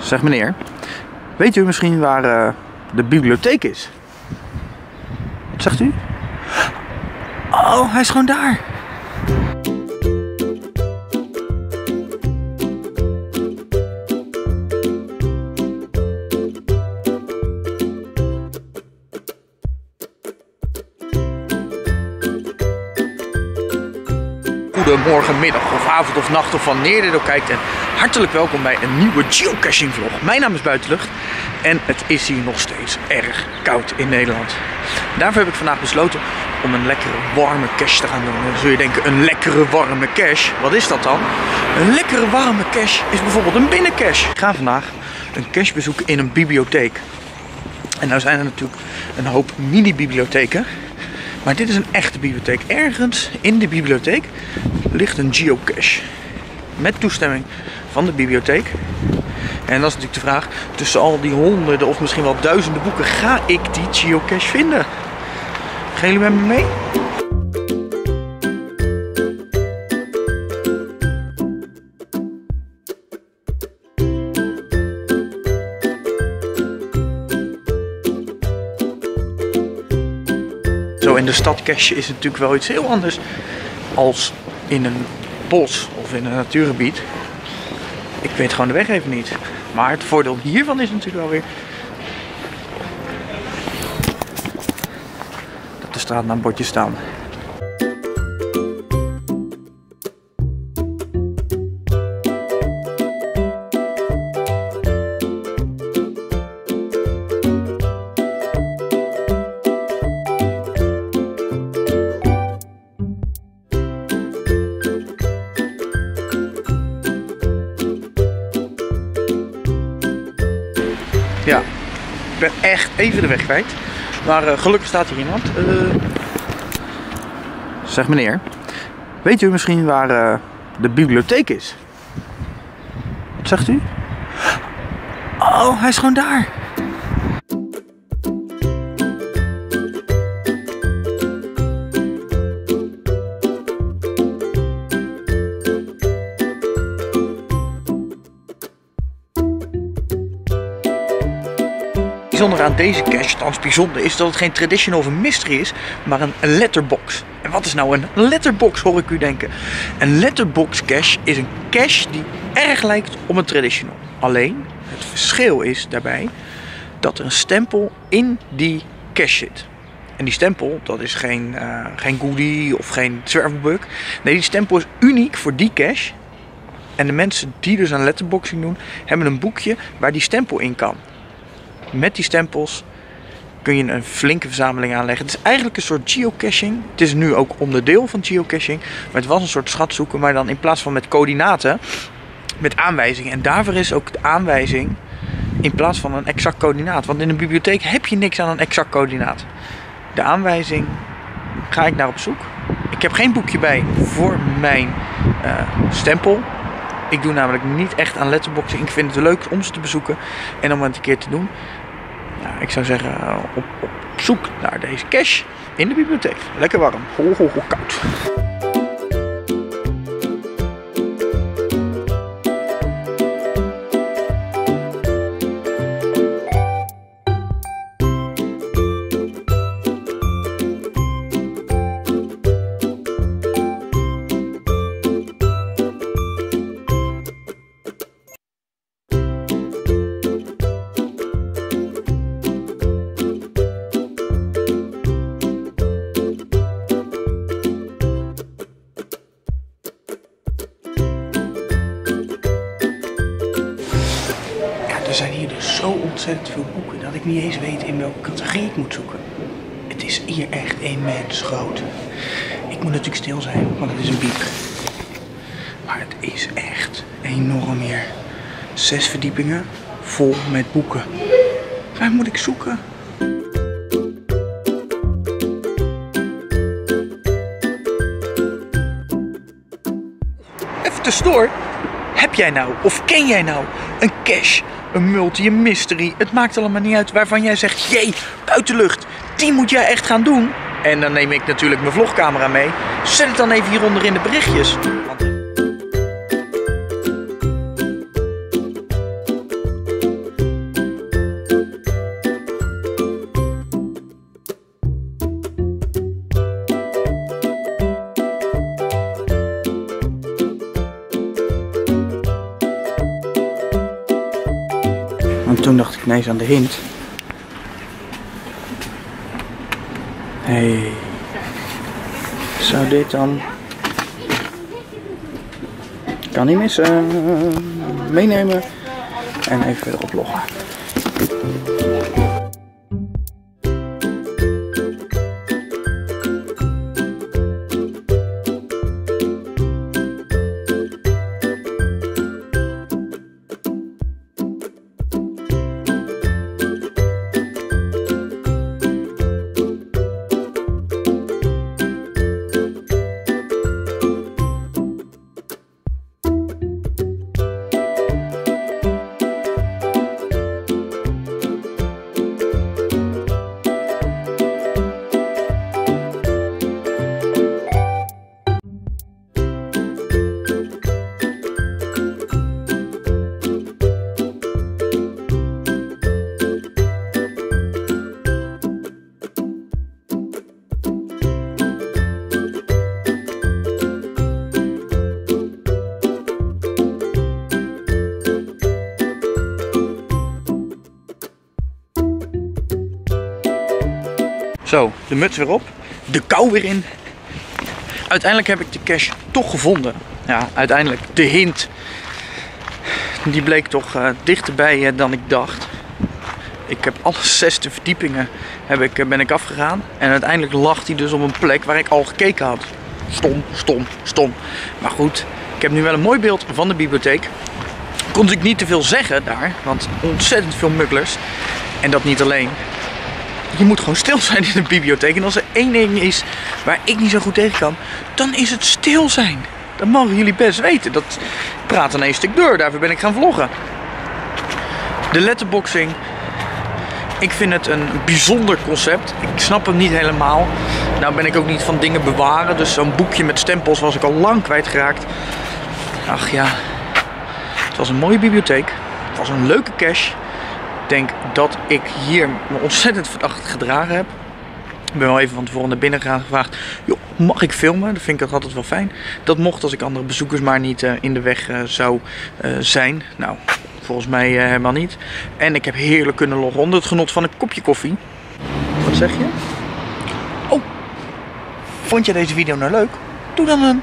Zeg meneer, weet u misschien waar eh, de bibliotheek is? Wat zegt u? Oh, hij is gewoon daar. Goedemorgen, middag of avond of nacht of wanneer je ook kijkt. En hartelijk welkom bij een nieuwe geocaching vlog. Mijn naam is Buitenlucht en het is hier nog steeds erg koud in Nederland. Daarvoor heb ik vandaag besloten om een lekkere warme cache te gaan doen. Dan zul je denken, een lekkere warme cache, wat is dat dan? Een lekkere warme cache is bijvoorbeeld een binnencache. Ik ga vandaag een cache bezoeken in een bibliotheek. En nou zijn er natuurlijk een hoop mini-bibliotheken. Maar dit is een echte bibliotheek. Ergens in de bibliotheek ligt een geocache. Met toestemming van de bibliotheek. En dat is natuurlijk de vraag, tussen al die honderden of misschien wel duizenden boeken, ga ik die geocache vinden? Gaan jullie met me mee? Zo in de stad is natuurlijk wel iets heel anders als in een bos of in een natuurgebied. Ik weet gewoon de weg even niet. Maar het voordeel hiervan is natuurlijk wel weer dat de straatnaambordjes staan. Ben echt even de weg kwijt. Maar eh, gelukkig staat hier iemand. Eh, Zeg meneer, weet u misschien waar eh, de bibliotheek is? Wat zegt u? Oh, hij is gewoon daar. Bijzonder aan deze cache, althans bijzonder, is dat het geen traditional of mystery is, maar een letterbox. En wat is nou een letterbox, hoor ik u denken? Een letterbox cache is een cache die erg lijkt op een traditional. Alleen, het verschil is daarbij dat er een stempel in die cache zit. En die stempel, dat is geen, eh, geen goodie of geen zwerverbug. Nee, die stempel is uniek voor die cache. En de mensen die dus aan letterboxing doen, hebben een boekje waar die stempel in kan met die stempels kun je een flinke verzameling aanleggen. Het is eigenlijk een soort geocaching. Het is nu ook onderdeel van geocaching. Maar het was een soort schatzoeken, maar dan in plaats van met coördinaten, met aanwijzingen. En daarvoor is ook de aanwijzing in plaats van een exact coördinaat. Want in een bibliotheek heb je niks aan een exact coördinaat. De aanwijzing ga ik naar op zoek. Ik heb geen boekje bij voor mijn uh, stempel. Ik doe namelijk niet echt aan letterboxing. Ik vind het leuk om ze te bezoeken en om het een keer te doen. Nou, ik zou zeggen, op, op zoek naar deze cache in de bibliotheek. Lekker warm, ho, ho, ho koud. Ontzettend veel boeken dat ik niet eens weet in welke categorie ik moet zoeken. Het is hier echt immens groot. Ik moet natuurlijk stil zijn, want het is een biep. Maar het is echt enorm hier. Zes verdiepingen vol met boeken. Waar moet ik zoeken? Even tussendoor. Heb jij nou, of ken jij nou, een cache, een multi, een mystery? Het maakt allemaal niet uit waarvan jij zegt, jee, buitenlucht, die moet jij echt gaan doen. En dan neem ik natuurlijk mijn vlogcamera mee. Zet het dan even hieronder in de berichtjes. En toen dacht ik ineens aan de hint. Hey. Zou dit dan... Kan niet missen. Meenemen. En even weer oploggen. Zo, de muts weer op. De kou weer in. Uiteindelijk heb ik de cash toch gevonden. Ja, uiteindelijk. De hint. Die bleek toch uh, dichterbij uh, dan ik dacht. Ik heb alle zesde verdiepingen heb ik, uh, ben ik afgegaan. En uiteindelijk lag hij dus op een plek waar ik al gekeken had. Stom, stom, stom. Maar goed, ik heb nu wel een mooi beeld van de bibliotheek. Kon ik niet te veel zeggen daar, want ontzettend veel mugglers. En dat niet alleen je moet gewoon stil zijn in de bibliotheek. En als er één ding is waar ik niet zo goed tegen kan, dan is het stil zijn. Dat mogen jullie best weten. Dat praat een stuk door. Daarvoor ben ik gaan vloggen. De letterboxing. Ik vind het een bijzonder concept. Ik snap hem niet helemaal. Nou ben ik ook niet van dingen bewaren. Dus zo'n boekje met stempels was ik al lang kwijtgeraakt. Ach ja. Het was een mooie bibliotheek. Het was een leuke cache denk dat ik hier me ontzettend verdacht gedragen heb. Ik ben wel even van tevoren naar binnen gegaan gevraagd. Joh, mag ik filmen? Dat vind ik altijd wel fijn. Dat mocht als ik andere bezoekers maar niet uh, in de weg uh, zou uh, zijn. Nou, volgens mij helemaal niet. En ik heb heerlijk kunnen loggen onder het genot van een kopje koffie. Wat zeg je? Oh, vond je deze video nou leuk? Doe dan een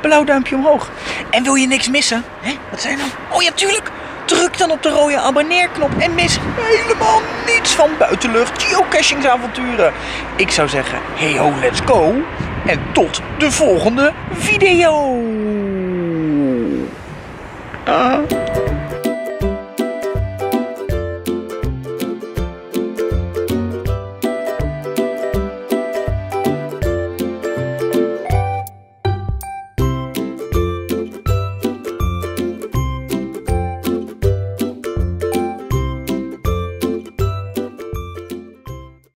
blauw duimpje omhoog. En wil je niks missen? Hè? Wat zijn nou? Oh ja, tuurlijk! Druk dan op de rode abonneerknop en mis helemaal niets van buitenlucht geocachingsavonturen. Ik zou zeggen, hey ho, let's go. En tot de volgende video. Uh.